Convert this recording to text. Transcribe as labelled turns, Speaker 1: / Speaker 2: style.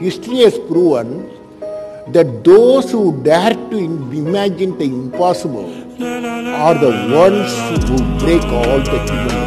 Speaker 1: History has proven that those who dare to imagine the impossible are the ones who break all the human